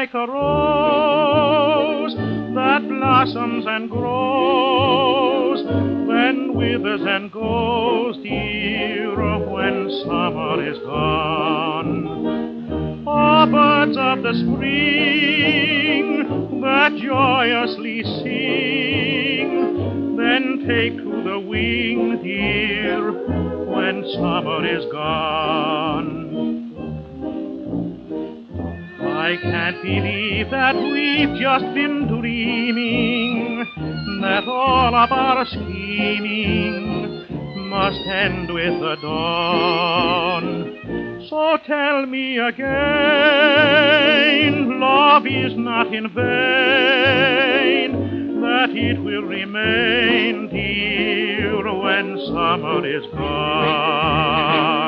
like a rose that blossoms and grows, then withers and goes, dear, when summer is gone. Oh, birds of the spring that joyously sing, then take to the wing, dear, when summer is gone. I can't believe that we've just been dreaming, that all of our scheming must end with the dawn. So tell me again, love is not in vain, that it will remain, dear, when summer is gone.